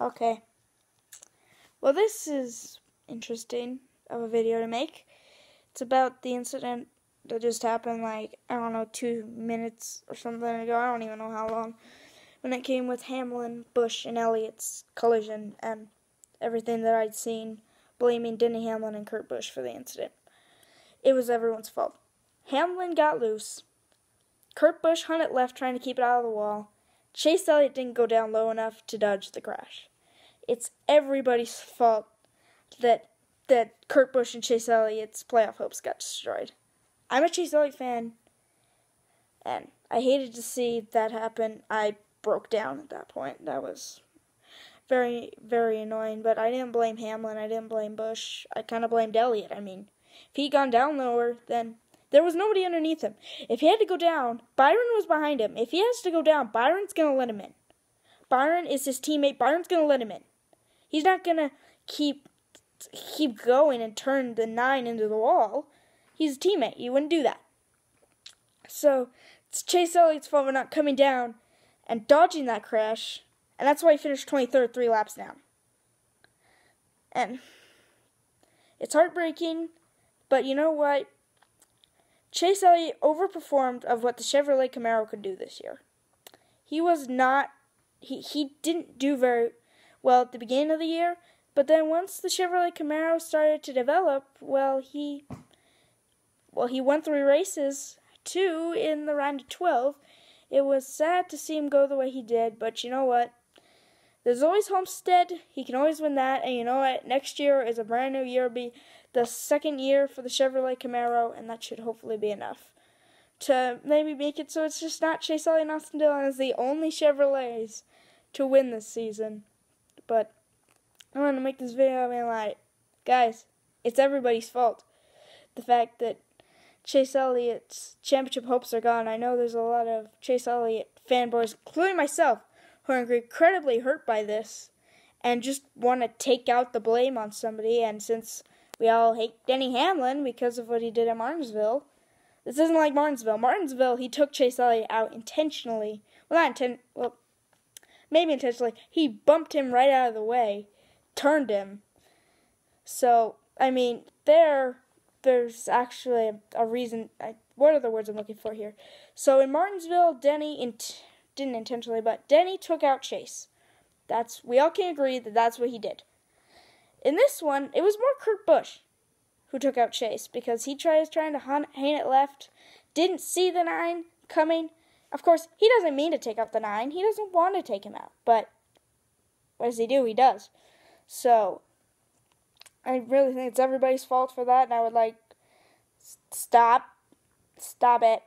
Okay. Well, this is interesting of a video to make. It's about the incident that just happened, like, I don't know, two minutes or something ago. I don't even know how long. When it came with Hamlin, Busch, and Elliott's collision and everything that I'd seen blaming Denny Hamlin and Kurt Busch for the incident. It was everyone's fault. Hamlin got loose. Kurt Busch hunted left trying to keep it out of the wall. Chase Elliott didn't go down low enough to dodge the crash. It's everybody's fault that that Kurt Busch and Chase Elliott's playoff hopes got destroyed. I'm a Chase Elliott fan, and I hated to see that happen. I broke down at that point. That was very, very annoying. But I didn't blame Hamlin. I didn't blame Busch. I kind of blamed Elliott. I mean, if he'd gone down lower, then there was nobody underneath him. If he had to go down, Byron was behind him. If he has to go down, Byron's going to let him in. Byron is his teammate. Byron's going to let him in. He's not going to keep keep going and turn the 9 into the wall. He's a teammate. He wouldn't do that. So, it's Chase Elliott's fault for not coming down and dodging that crash. And that's why he finished 23rd, three laps down. And it's heartbreaking, but you know what? Chase Elliott overperformed of what the Chevrolet Camaro could do this year. He was not he he didn't do very well at the beginning of the year, but then once the Chevrolet Camaro started to develop, well he well he won three races, two in the round of 12. It was sad to see him go the way he did, but you know what? There's always Homestead. He can always win that. And you know what? Next year is a brand new year. It'll be the second year for the Chevrolet Camaro, and that should hopefully be enough to maybe make it so it's just not Chase Elliott and Austin Dillon as the only Chevrolets to win this season. But I want to make this video being like, guys, it's everybody's fault. The fact that Chase Elliott's championship hopes are gone. I know there's a lot of Chase Elliott fanboys, including myself, who are incredibly hurt by this and just want to take out the blame on somebody. And since we all hate Denny Hamlin because of what he did at Martinsville, this isn't like Martinsville. Martinsville, he took Chase Elliott out intentionally. Well, not inten- well, maybe intentionally. He bumped him right out of the way, turned him. So, I mean, there, there's actually a, a reason. I, what are the words I'm looking for here? So in Martinsville, Denny int- didn't intentionally, but Denny took out Chase. That's we all can agree that that's what he did. In this one, it was more Kurt Busch who took out Chase because he tries trying to hunt, hang it left, didn't see the nine coming. Of course, he doesn't mean to take out the nine. He doesn't want to take him out, but what does he do? He does. So I really think it's everybody's fault for that, and I would like stop, stop it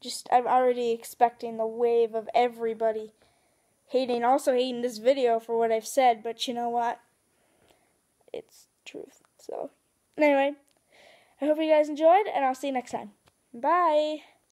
just I'm already expecting the wave of everybody hating, also hating this video for what I've said, but you know what? It's truth. So, anyway, I hope you guys enjoyed, and I'll see you next time. Bye.